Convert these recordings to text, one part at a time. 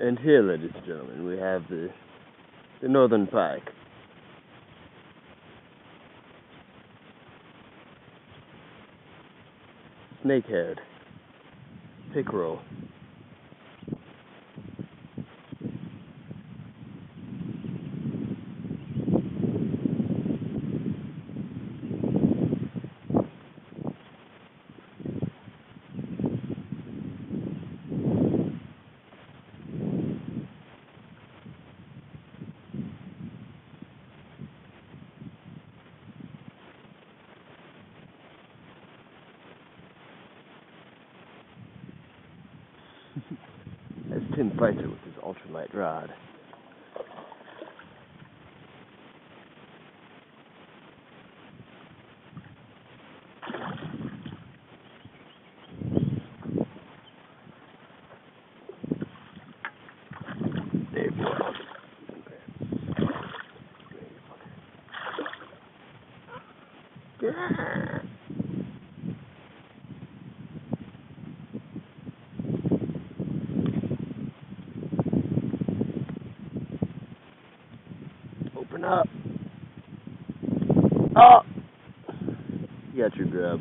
And here, ladies and gentlemen, we have the the northern pike. Snake-haired. Pickerel. That's Tim Pfizer with his ultralight rod. Yeah. Open up. Oh! You got your grub.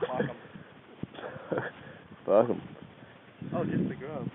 Fuck 'em. Fuck 'em. Oh, just the grub.